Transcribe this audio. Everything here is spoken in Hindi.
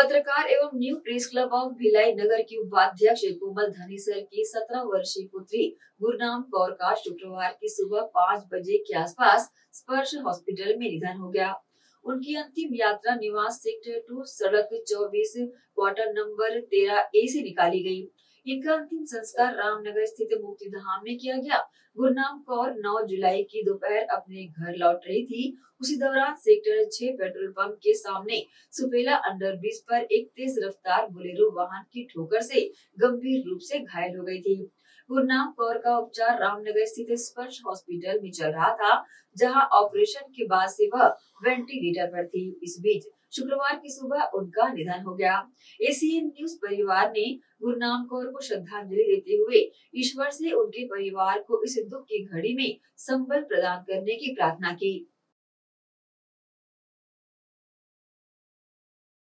पत्रकार एवं new press club of Bhilai Nagar की उपाध्यक्ष कोमल धनीसर की सत्रह वर्षीय पुत्री गुरनाम कौर का शुक्रवार की सुबह पाँच बजे के आसपास स्पर्श हॉस्पिटल में निधन हो गया। उनकी अंतिम यात्रा निवास सेक्टर टू सड़क चौबीस, क्वार्टर नंबर तेरह ए से निकाली गई। इनका अंतिम संस्कार रामनगर स्थित मुक्ति धाम में किया गया। गुरनाम कौर 9 जुलाई की दोपहर अपने घर लौट रही थी। उसी दौरान सेक्टर 6 पेट्रोल पंप के सामने सुपेला अंडर ब्रिज पर एक तेज रफ्तार बुलेरो वाहन की ठोकर से गंभीर रूप से घायल हो गई थी। गुरनाम कौर का उपचार रामनगर स्थित स्पर्श हॉस्पिटल में चल रहा था, जहाँ ऑपरेशन के बाद से वह वेंटिलेटर पर थी। इस बीच शुक्रवार की सुबह उनका निधन हो गया। एसीएन न्यूज़ परिवार ने गुरनाम कौर को श्रद्धांजलि देते हुए ईश्वर से उनके परिवार को इस दुख की घड़ी में संबल प्रदान करने की प्रार्थना की।